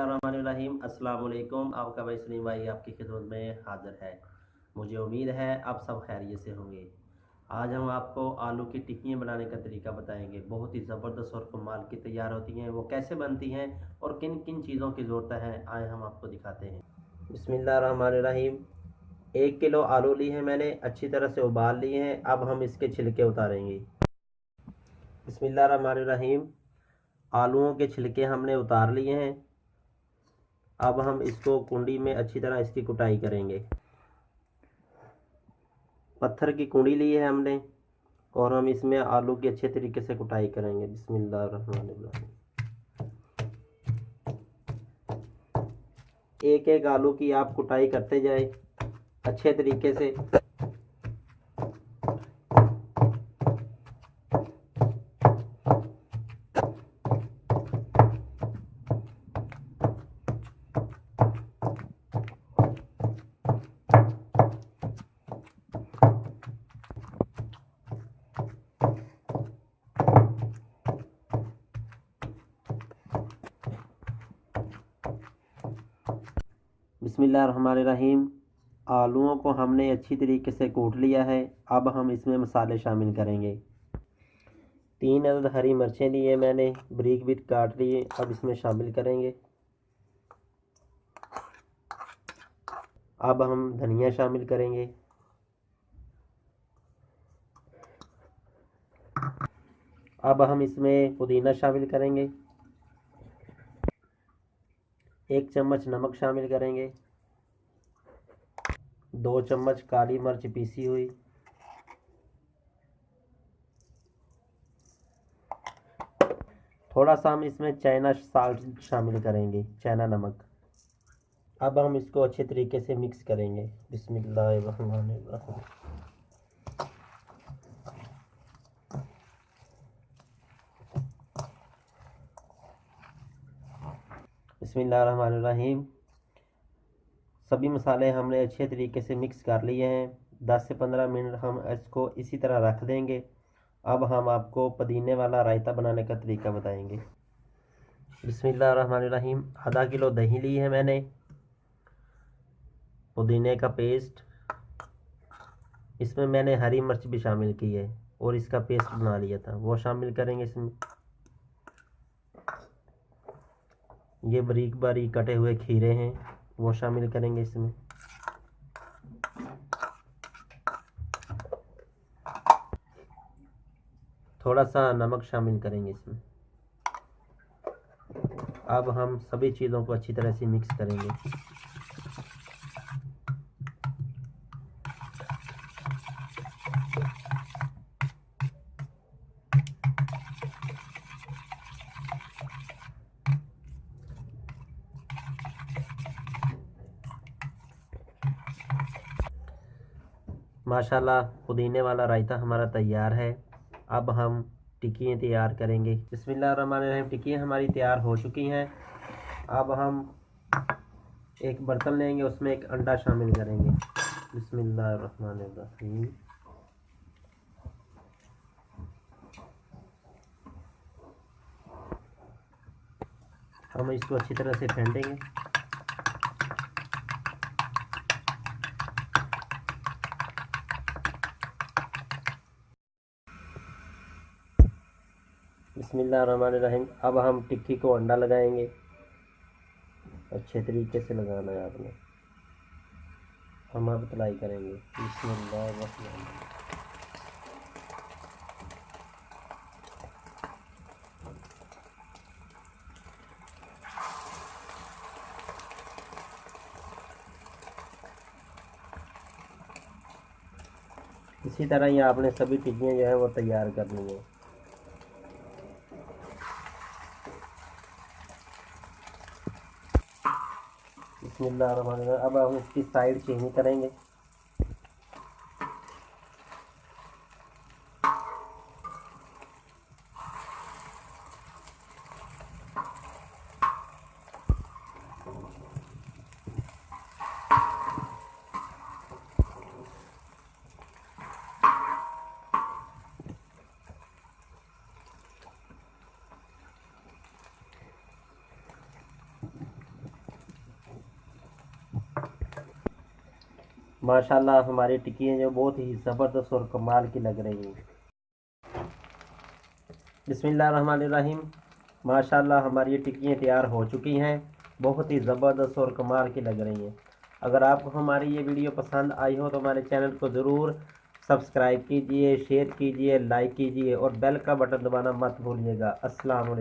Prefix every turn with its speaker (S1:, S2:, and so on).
S1: अस्सलाम वालेकुम आपका भाई सलीम भाई आपकी खिदमत में हाज़िर है। मुझे उम्मीद है आप सब खैरियत से होंगे। आज हम आपको आलू की टिक्कियाँ बनाने का तरीका बताएँगे। बहुत ही ज़बरदस्त और कमाल की तैयार होती हैं। वो कैसे बनती हैं और किन किन चीज़ों की ज़रूरत है, आए हम आपको दिखाते हैं। बिस्मिल्लाहिर्रहमानिर्रहीम। एक किलो आलू ली है मैंने, अच्छी तरह से उबाल लिए हैं। अब हम इसके छिलके उतारेंगे। बिस्मिल्लाहिर्रहमानिर्रहीम। आलूओं के छिलके हमने उतार लिए हैं। अब हम इसको कुंडी में अच्छी तरह इसकी कुटाई करेंगे। पत्थर की कुंडी ली है हमने और हम इसमें आलू की अच्छे तरीके से कुटाई करेंगे। बिस्मिल्लाहिर्रहमानिर्रहीम एक एक आलू की आप कुटाई करते जाए अच्छे तरीके से। बिसमीम आलूओं को हमने अच्छी तरीके से कूट लिया है। अब हम इसमें मसाले शामिल करेंगे। तीन अदद हरी मिर्चें लिए मैंने, ब्रीक बीट काट लिए, अब इसमें शामिल करेंगे। अब हम धनिया शामिल करेंगे। अब हम इसमें पुदीना शामिल करेंगे। एक चम्मच नमक शामिल करेंगे। दो चम्मच काली मिर्च पीसी हुई। थोड़ा सा हम इसमें चाइना साल्ट शामिल करेंगे, चाइना नमक। अब हम इसको अच्छे तरीके से मिक्स करेंगे। बिस्मिल्लाह बसमीम सभी मसाले हमने अच्छे तरीके से मिक्स कर लिए हैं। 10 से 15 मिनट हम इसको इसी तरह रख देंगे। अब हम आपको पुदीने वाला रायता बनाने का तरीका बताएँगे। बसमीम आधा किलो दही ली है मैंने। पुदीने का पेस्ट। इसमें मैंने हरी मिर्च भी शामिल की है और इसका पेस्ट बना लिया था। वो शामिल करेंगे इसमें। ये बारीक बारीक कटे हुए खीरे हैं, वो शामिल करेंगे इसमें। थोड़ा सा नमक शामिल करेंगे इसमें। अब हम सभी चीज़ों को अच्छी तरह से मिक्स करेंगे। माशाल्लाह, पुदीने वाला रायता हमारा तैयार है। अब हम टिक्कियाँ तैयार करेंगे। बिस्मिल्लाहिर्रहमानिर्रहीम टिक्कियाँ हमारी तैयार हो चुकी हैं। अब हम एक बर्तन लेंगे, उसमें एक अंडा शामिल करेंगे। बिस्मिल्लाहिर्रहमानिर्रहीम हम इसको अच्छी तरह से फेंटेंगे। बिस्मिल्लाहिर्रहमानिर्रहीम। अब हम टिक्की को अंडा लगाएँगे। अच्छे तरीके से लगाना है आपने। हम अब तलाई करेंगे। बिस्मिल्लाहिर्रहमानिर्रहीम। इसी तरह ही आपने सभी टिक्कियाँ जो है वो तैयार करनी है। बिस्मिल्लाह अब हम इसकी साइड चेंज करेंगे। माशाल्लाह हमारी टिक्कियाँ जो बहुत ही ज़बरदस्त और कमाल की लग रही हैं। बिसमीम माशाल्लाह हमारी टिक्कियाँ तैयार हो चुकी हैं। बहुत ही ज़बरदस्त और कमाल की लग रही हैं। अगर आपको हमारी ये वीडियो पसंद आई हो तो हमारे चैनल को ज़रूर सब्सक्राइब कीजिए, शेयर कीजिए, लाइक कीजिए और बेल का बटन दबाना मत भूलिएगा। अस्सलाम